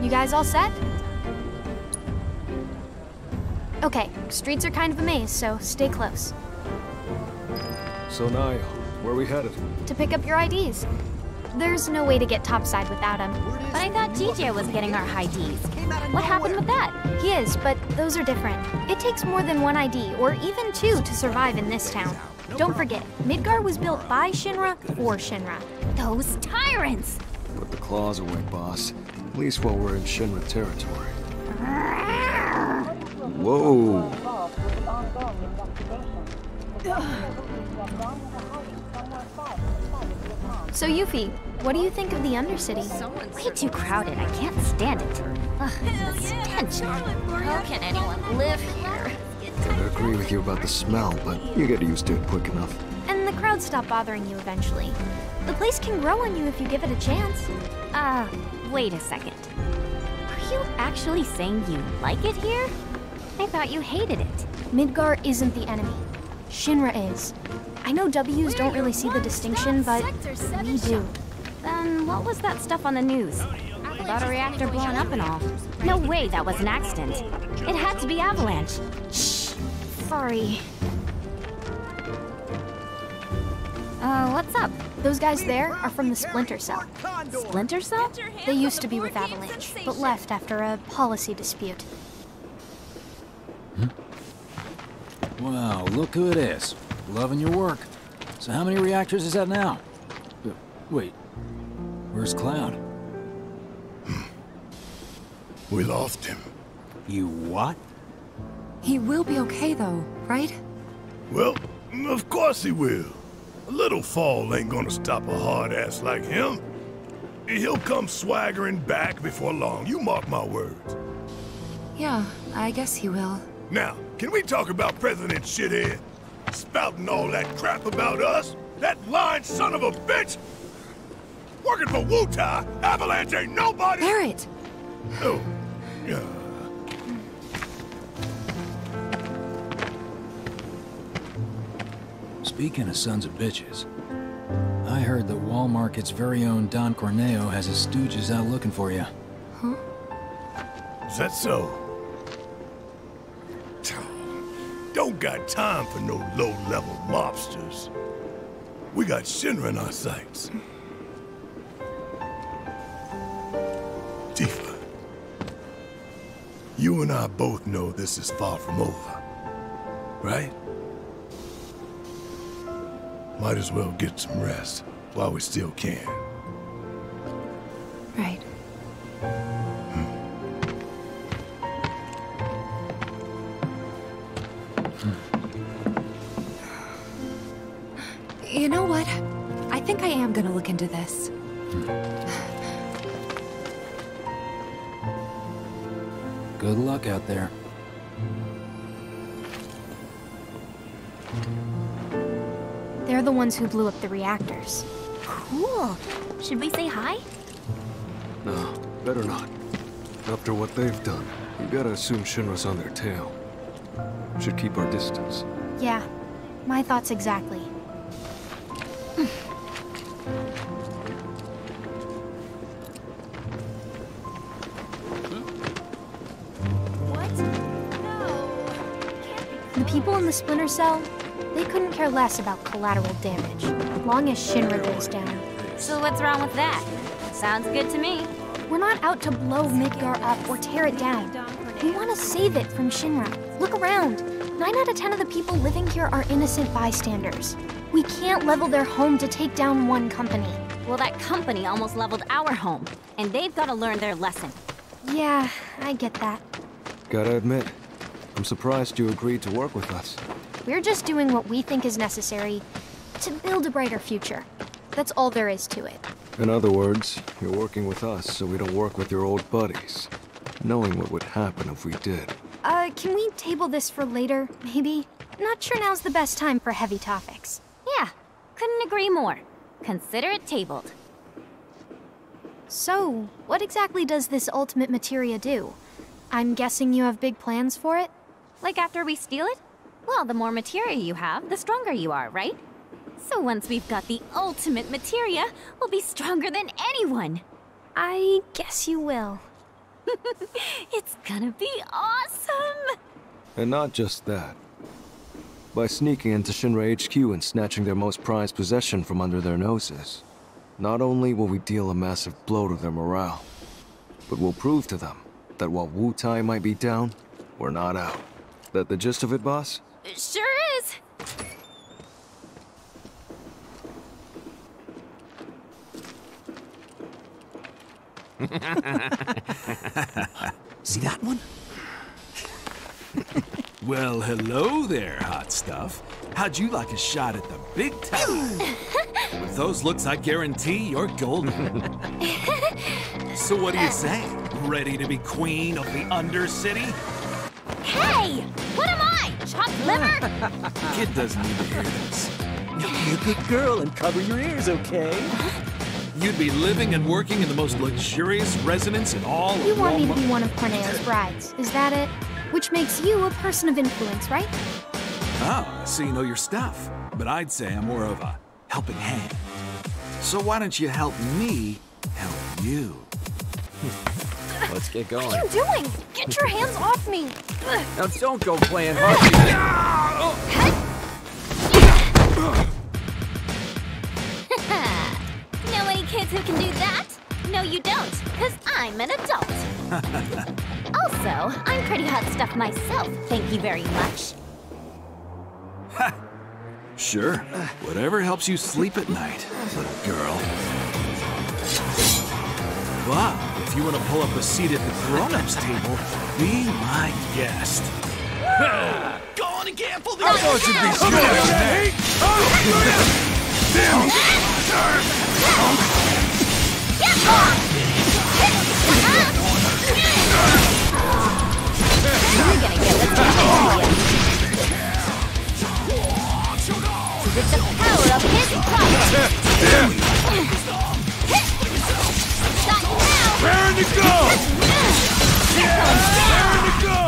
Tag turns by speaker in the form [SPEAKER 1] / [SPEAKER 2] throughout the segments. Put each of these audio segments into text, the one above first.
[SPEAKER 1] You guys all set? Okay, streets are kind of a maze, so stay close.
[SPEAKER 2] So Niall, where we headed?
[SPEAKER 1] To pick up your IDs. There's no way to get topside without them.
[SPEAKER 3] But I thought Zhijie was getting our high Ds. What happened with that?
[SPEAKER 1] He is, but those are different. It takes more than one ID, or even two, to survive in this town. Don't forget, Midgar was built by Shinra for Shinra.
[SPEAKER 3] Those tyrants!
[SPEAKER 2] Put the claws away, boss. At least while we're in Shinra territory. Whoa!
[SPEAKER 1] So Yuffie, what do you think of the Undercity?
[SPEAKER 3] Way too crowded. I can't stand it. Ugh, the stench. How can anyone live here?
[SPEAKER 2] I agree with you about the smell, but you get used to it quick enough.
[SPEAKER 1] Stop bothering you eventually. The place can grow on you if you give it a chance.
[SPEAKER 3] Uh, wait a second. Are you actually saying you like it here? I thought you hated it.
[SPEAKER 1] Midgar isn't the enemy. Shinra is. I know W's don't really see the distinction, but we do.
[SPEAKER 3] Then what was that stuff on the news? About a reactor blowing up and all. No way that was an accident. It had to be Avalanche.
[SPEAKER 1] Shh. Sorry.
[SPEAKER 3] Uh, what's up?
[SPEAKER 1] Those guys there are from the Splinter Cell.
[SPEAKER 3] Splinter Cell?
[SPEAKER 1] They used to be with Avalanche, but left after a policy dispute.
[SPEAKER 4] Wow, look who it is. Loving your work. So how many reactors is that now? Uh, wait, where's Cloud?
[SPEAKER 5] We lost him.
[SPEAKER 4] You what?
[SPEAKER 6] He will be okay though, right?
[SPEAKER 5] Well, of course he will. A little fall ain't gonna stop a hard ass like him. He'll come swaggering back before long, you mark my words.
[SPEAKER 6] Yeah, I guess he will.
[SPEAKER 5] Now, can we talk about President Shithead? Spouting all that crap about us? That lying son of a bitch? Working for Wutai, Avalanche ain't nobody!
[SPEAKER 6] Barret!
[SPEAKER 5] Oh, yeah.
[SPEAKER 4] Speaking of sons of bitches, I heard that Wall Market's very own Don Corneo has his stooges out looking for you. Huh?
[SPEAKER 5] Is that so? Don't got time for no low-level mobsters. We got Shinra in our sights. Tifa, you and I both know this is far from over, right? Might as well get some rest while we still can.
[SPEAKER 6] Right. Hmm. You know what? I think I am gonna look into this.
[SPEAKER 4] Good luck out there.
[SPEAKER 1] Ones who blew up the reactors.
[SPEAKER 3] Cool. Should we say hi?
[SPEAKER 2] No, better not. After what they've done, you gotta assume Shinra's on their tail. Should keep our distance.
[SPEAKER 1] Yeah, my thoughts exactly. Hmm. what? No. The people in the Splinter Cell, they couldn't care less about collateral damage, long as Shinra goes down.
[SPEAKER 3] So what's wrong with that? Sounds good to me.
[SPEAKER 1] We're not out to blow Midgar up or tear it down. We want to save it from Shinra. Look around. Nine out of ten of the people living here are innocent bystanders. We can't level their home to take down one company.
[SPEAKER 3] Well, that company almost leveled our home, and they've got to learn their lesson.
[SPEAKER 1] Yeah, I get that.
[SPEAKER 2] Gotta admit, I'm surprised you agreed to work with us.
[SPEAKER 1] We're just doing what we think is necessary to build a brighter future. That's all there is to it.
[SPEAKER 2] In other words, you're working with us so we don't work with your old buddies. Knowing what would happen if we did.
[SPEAKER 1] Uh, can we table this for later, maybe? Not sure now's the best time for heavy topics.
[SPEAKER 3] Yeah, couldn't agree more. Consider it tabled.
[SPEAKER 1] So, what exactly does this ultimate materia do? I'm guessing you have big plans for it?
[SPEAKER 3] Like after we steal it? Well, the more materia you have, the stronger you are, right? So once we've got the ultimate materia, we'll be stronger than anyone.
[SPEAKER 1] I guess you will.
[SPEAKER 3] It's gonna be awesome!
[SPEAKER 2] And not just that. By sneaking into Shinra HQ and snatching their most prized possession from under their noses, not only will we deal a massive blow to their morale, but we'll prove to them that while Wutai might be down, we're not out. That the gist of it, boss?
[SPEAKER 3] Sure is!
[SPEAKER 7] See that one? well, hello there, hot stuff. How'd you like a shot at the big time? With those looks, I guarantee you're golden. so what do you say? Ready to be queen of the Undercity?
[SPEAKER 3] Chopped liver?
[SPEAKER 7] Kid doesn't need to hear this.
[SPEAKER 8] Be a good girl and cover your ears, okay?
[SPEAKER 7] You'd be living and working in the most luxurious residence in all
[SPEAKER 1] You
[SPEAKER 7] of
[SPEAKER 1] want me to be one of Corneo's brides, is that it? Which makes you a person of influence, right?
[SPEAKER 7] Oh, so you know your stuff. But I'd say I'm more of a helping hand. So why don't you help me help you?
[SPEAKER 8] Let's get going.
[SPEAKER 1] What are you doing? Get your hands off me!
[SPEAKER 8] Now don't go playing hard.
[SPEAKER 3] know any kids who can do that? No, you don't, because I'm an adult. also, I'm pretty hot stuff myself, thank you very much.
[SPEAKER 7] Sure. Whatever helps you sleep at night, little girl. If you want to pull up a seat at the grown-ups table, be my guest. Go on and gamble the I'm going to be
[SPEAKER 3] You're gonna get what's coming to you. With the power of his prophet.
[SPEAKER 5] Raring to go! Raring to go!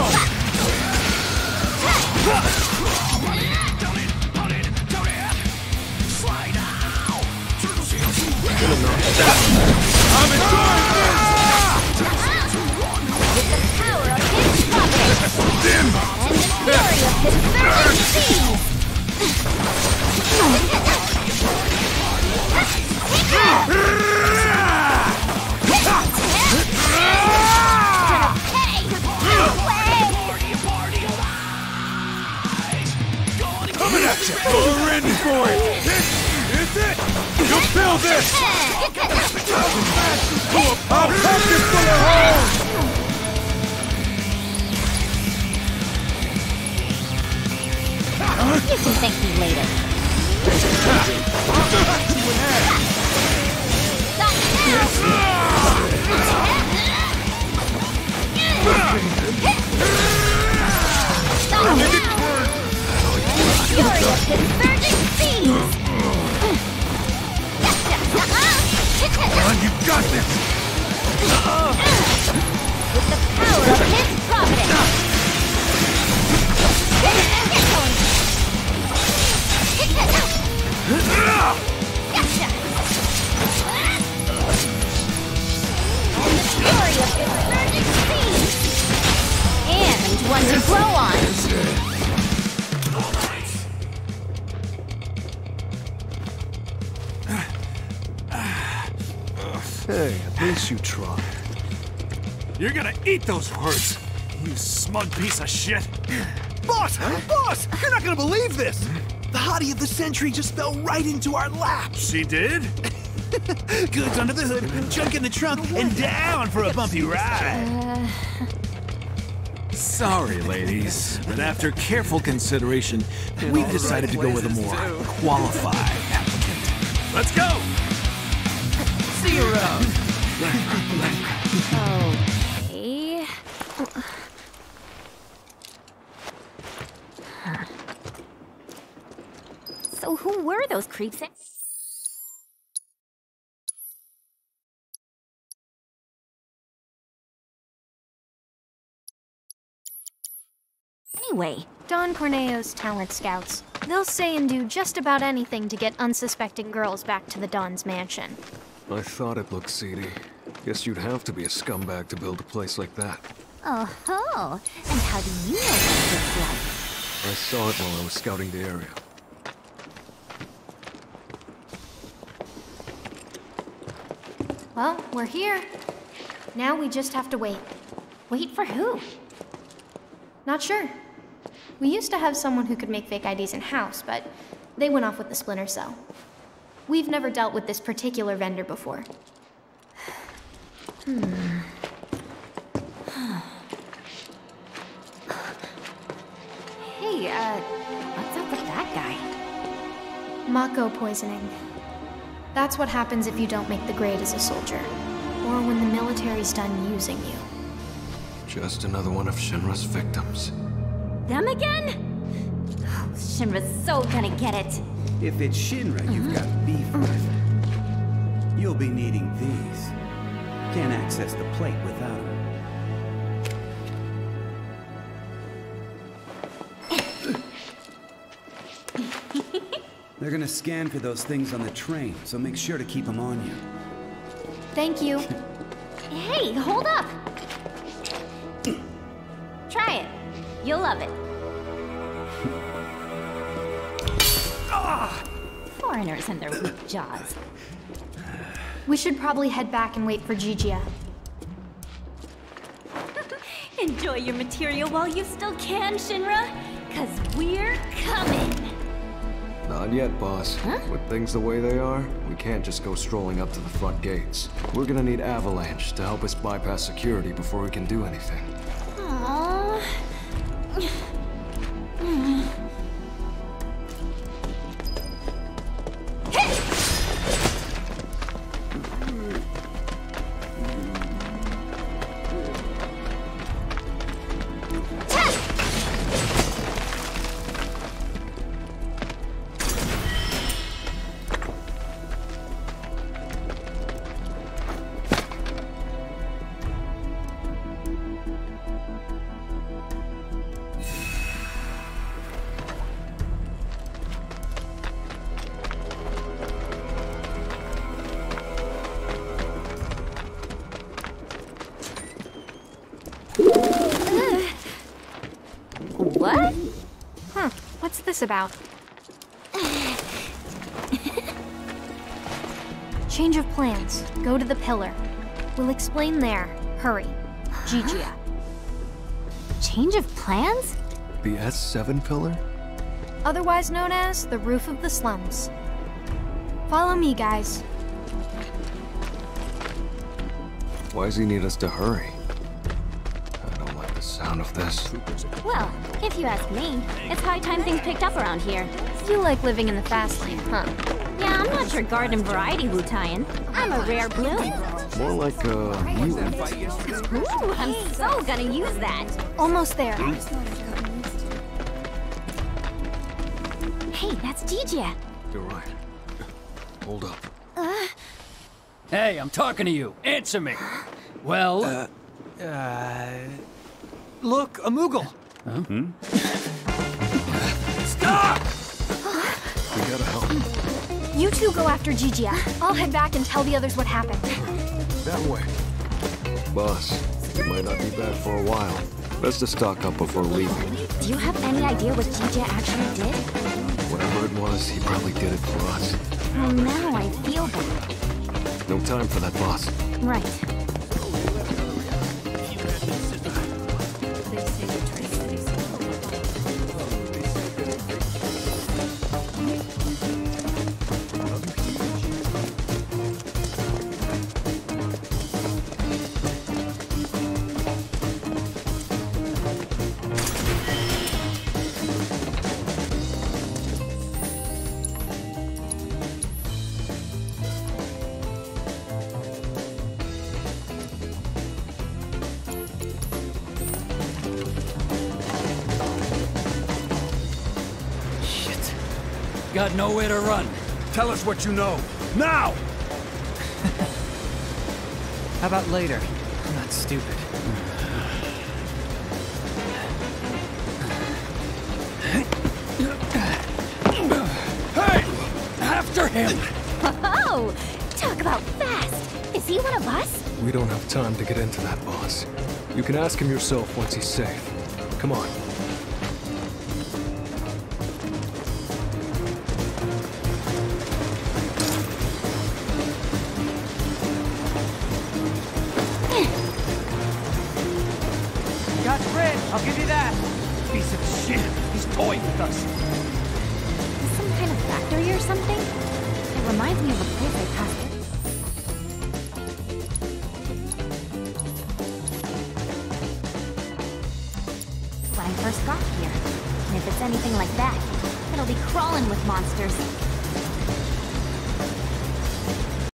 [SPEAKER 5] I'm enjoying this!
[SPEAKER 3] Power of his. And the fury of his virgin seed. Hey!
[SPEAKER 5] Coming at you! Go ready for it! This is it! You'll feel this! I'll pack this full of holes!
[SPEAKER 3] You can thank me later. Not now! Ah! Fury of his virgin seeds!
[SPEAKER 5] You got this!
[SPEAKER 3] With the power of his providence! Get going! Gotcha! And the fury of his virgin! And one to grow on!
[SPEAKER 2] Hey, at least you tried.
[SPEAKER 7] You're gonna eat those words, you smug piece of shit.
[SPEAKER 9] Boss! Boss! You're not gonna believe this! The hottie of the century just fell right into our laps!
[SPEAKER 7] She did?
[SPEAKER 9] Goods under the hood, junk in the trunk, and down for a bumpy ride! Uh.
[SPEAKER 7] Sorry, ladies, but after careful consideration, we've decided to go with a more qualified applicant. Let's go!
[SPEAKER 3] Okay. So who were those creeps? Anyway,
[SPEAKER 1] Don Corneo's talent scouts. They'll say and do just about anything to get unsuspecting girls back to the Don's mansion.
[SPEAKER 2] I thought it looked seedy. Guess you'd have to be a scumbag to build a place like that.
[SPEAKER 3] Oh ho! And how do you know what it's like?
[SPEAKER 2] I saw it while I was scouting the area.
[SPEAKER 1] Well, we're here. Now we just have to wait.
[SPEAKER 3] Wait for who?
[SPEAKER 1] Not sure. We used to have someone who could make fake IDs in-house, but they went off with the Splinter Cell. We've never dealt with this particular vendor before. Hmm.
[SPEAKER 3] hey, uh, what's up with that guy?
[SPEAKER 1] Mako poisoning. That's what happens if you don't make the grade as a soldier. Or when the military's done using you.
[SPEAKER 2] Just another one of Shinra's victims.
[SPEAKER 3] Them again? Shinra's so gonna get it.
[SPEAKER 10] If it's Shinra you've got beef mm-hmm. with, you'll be needing these. Can't access the plate without them. They're gonna scan for those things on the train, so make sure to keep them on you.
[SPEAKER 1] Thank you.
[SPEAKER 3] Hey, hold up! Try it. You'll love it. Foreigners and their weak jaws.
[SPEAKER 1] We should probably head back and wait for Zhijie.
[SPEAKER 3] Enjoy your materia while you still can, Shinra, cause we're coming.
[SPEAKER 2] Not yet, boss.
[SPEAKER 3] Huh?
[SPEAKER 2] With things the way they are, we can't just go strolling up to the front gates. We're gonna need Avalanche to help us bypass security before we can do anything.
[SPEAKER 3] Aww.
[SPEAKER 1] Mm. About? Change of plans. Go to the pillar. We'll explain there. Hurry. Zhijie.
[SPEAKER 3] Change of plans?
[SPEAKER 2] The S7 pillar?
[SPEAKER 1] Otherwise known as the roof of the slums. Follow me, guys.
[SPEAKER 2] Why does he need us to hurry? Sound of this.
[SPEAKER 3] Well, if you ask me, it's high time things picked up around here.
[SPEAKER 1] You like living in the fast lane, huh?
[SPEAKER 3] Yeah, I'm not your garden variety Wutaian. I'm a rare bloom.
[SPEAKER 2] More like a mutant.
[SPEAKER 3] Ooh, I'm so gonna use that.
[SPEAKER 1] Almost there.
[SPEAKER 3] Hey, that's Zhijie.
[SPEAKER 2] You're right. Hold up.
[SPEAKER 8] Hey, I'm talking to you. Answer me. Well, uh, look, a Moogle. Stop!
[SPEAKER 2] We gotta help.
[SPEAKER 1] You two go after Zhijie. I'll head back and tell the others what happened.
[SPEAKER 2] That way. Boss, it might not be back for a while. Best to stock up before leaving.
[SPEAKER 3] Do you have any idea what Zhijie actually did?
[SPEAKER 2] Whatever it was, he probably did it for us.
[SPEAKER 3] Well, now I feel bad.
[SPEAKER 2] No time for that, boss.
[SPEAKER 3] Right.
[SPEAKER 8] Got nowhere to run.
[SPEAKER 5] Tell us what you know. Now!
[SPEAKER 8] How about later? I'm not stupid.
[SPEAKER 5] Hey! After him!
[SPEAKER 3] Oh, Talk about fast! Is he one of us?
[SPEAKER 2] We don't have time to get into that, boss. You can ask him yourself once he's safe. Come on.
[SPEAKER 11] I'll give you that. Piece of shit. He's toying with us.
[SPEAKER 3] Is some kind of factory or something? It reminds me of a place I passed. When I first got here. And if it's anything like that, it'll be crawling with monsters.